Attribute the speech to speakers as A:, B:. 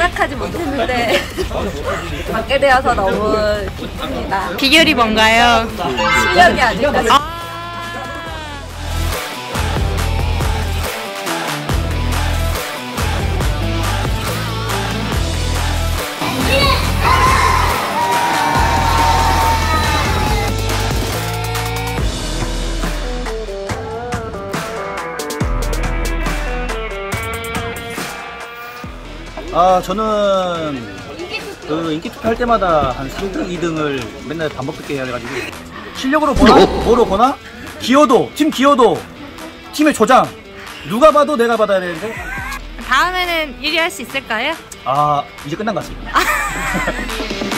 A: 생각하지 못했는데 받게 되어서 너무 기쁩니다.
B: 비결이 뭔가요?
A: 실력이 아닐까 싶
C: 아 저는 그 인기 투표 할 때마다 한 3등, 2등을 맨날 반복듣게 해가지고. 실력으로 보나? 뭐로 보나? 기여도 팀 기여도 팀의 조장. 누가 봐도 내가 받아야 되는데.
B: 다음에는 1위 할 수 있을까요?
C: 아 이제 끝난 것 같습니다.